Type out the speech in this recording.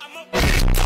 I'm a